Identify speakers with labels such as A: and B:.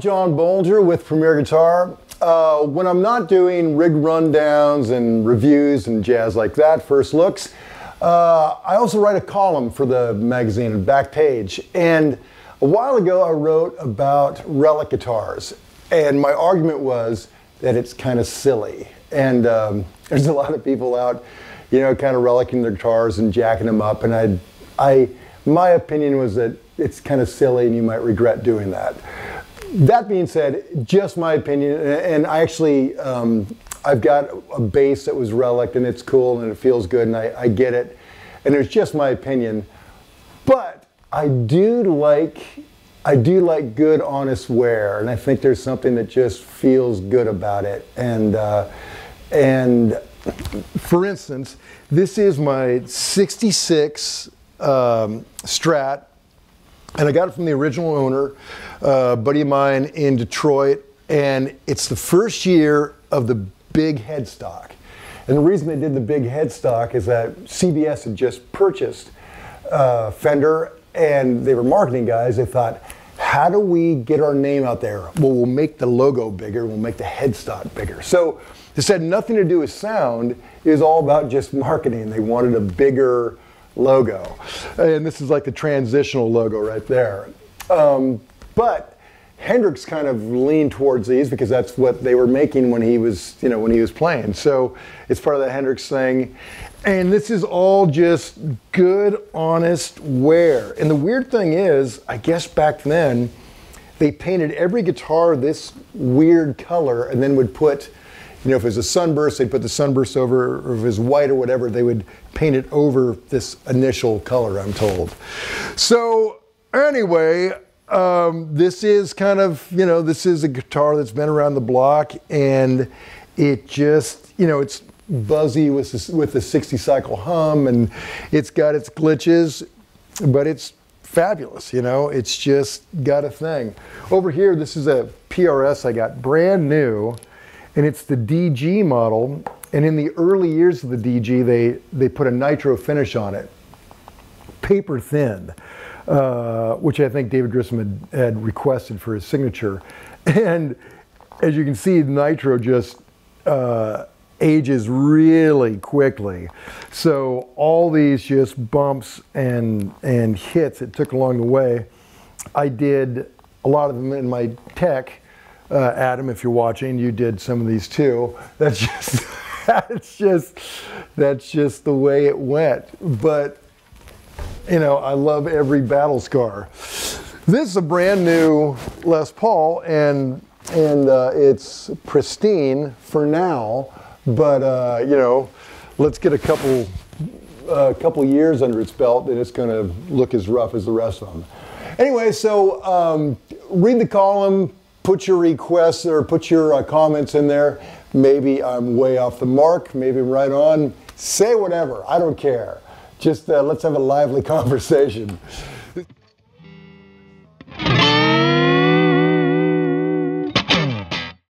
A: John Bohlinger with Premier Guitar. Uh, when I'm not doing rig rundowns and reviews and jazz like that, first looks, uh, I also write a column for the magazine, Backpage. And a while ago, I wrote about relic guitars. And my argument was that it's kind of silly. And um, there's a lot of people out, you know, kind of relicing their guitars and jacking them up. And I, I, my opinion was that it's kind of silly and you might regret doing that. That being said, just my opinion, and I actually, um, I've got a bass that was relic and it's cool and it feels good and I, I get it. And it's just my opinion. But I do like, I do like good, honest wear. And I think there's something that just feels good about it. And, uh, and for instance, this is my 66 um, Strat and I got it from the original owner, uh, buddy of mine in Detroit, and it's the first year of the big headstock. And the reason they did the big headstock is that CBS had just purchased uh, Fender, and they were marketing guys. They thought, how do we get our name out there? Well, we'll make the logo bigger, we'll make the headstock bigger. So this had nothing to do with sound, it was all about just marketing. They wanted a bigger, logo. And this is like the transitional logo right there. Um, but Hendrix kind of leaned towards these because that's what they were making when he was, you know, when he was playing. So it's part of that Hendrix thing. And this is all just good, honest wear. And the weird thing is, I guess back then, they painted every guitar this weird color and then would put you know, if it was a sunburst, they'd put the sunburst over, or if it was white or whatever, they would paint it over this initial color, I'm told. So, anyway, um, this is kind of, you know, this is a guitar that's been around the block, and it just, you know, it's buzzy with the, with the 60 cycle hum, and it's got its glitches, but it's fabulous, you know, it's just got a thing. Over here, this is a PRS I got brand new and it's the DG model. And in the early years of the DG, they, they put a nitro finish on it, paper thin, uh, which I think David Grissom had, had requested for his signature. And as you can see, the nitro just uh, ages really quickly. So all these just bumps and, and hits it took along the way, I did a lot of them in my tech uh, Adam, if you're watching, you did some of these too. That's just, that's just, that's just the way it went. But, you know, I love every battle scar. This is a brand new Les Paul, and and uh, it's pristine for now. But uh, you know, let's get a couple a uh, couple years under its belt, and it's going to look as rough as the rest of them. Anyway, so um, read the column, put your requests or put your uh, comments in there. Maybe I'm way off the mark, maybe I'm right on. Say whatever, I don't care. Just uh, let's have a lively conversation.